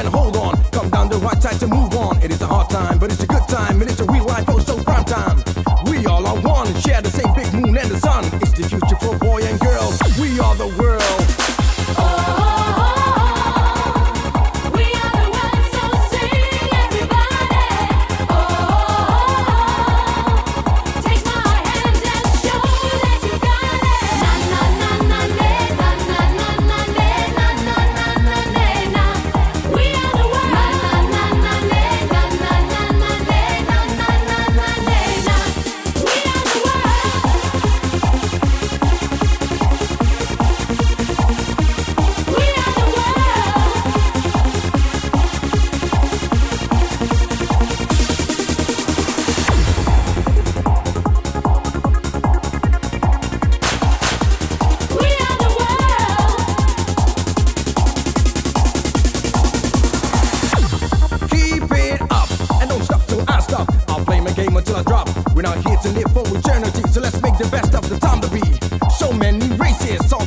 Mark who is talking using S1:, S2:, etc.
S1: and hold on. Come down the right side to move on. It is a hard time, but it's a good time. and It is a real life, oh so prime time. We all are one, share the same big moon and the sun. It's drop. We're not here to live for eternity, so let's make the best of the time to be. So many races, so